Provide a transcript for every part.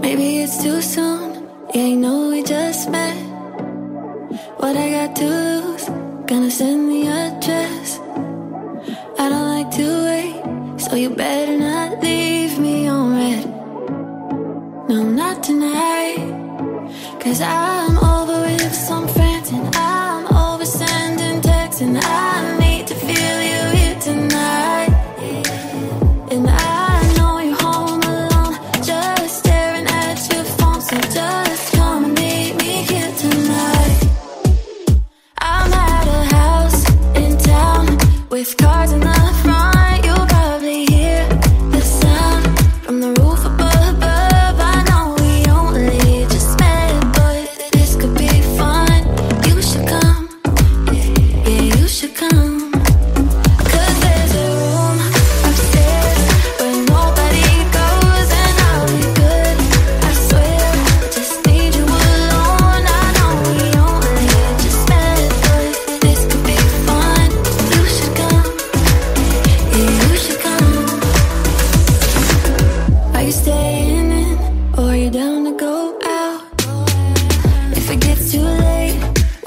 Maybe it's too soon. Yeah, I know we just met. What I got to lose? Gonna send the address. I don't like to wait, so you better not leave me on red. No, not tonight. Cause I'm. with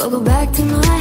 We'll go back to my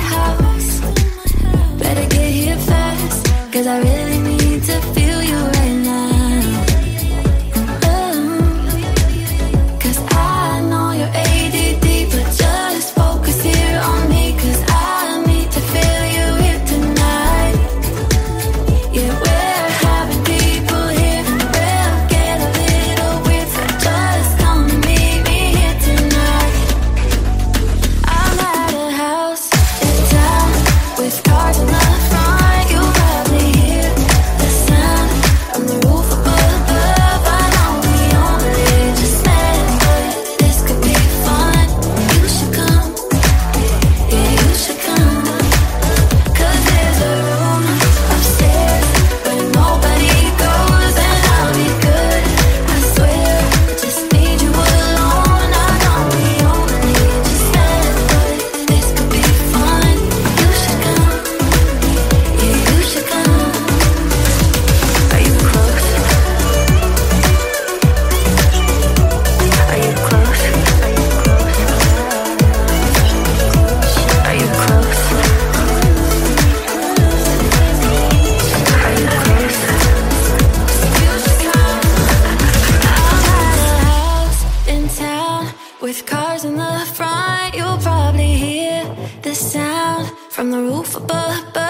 the sound from the roof above.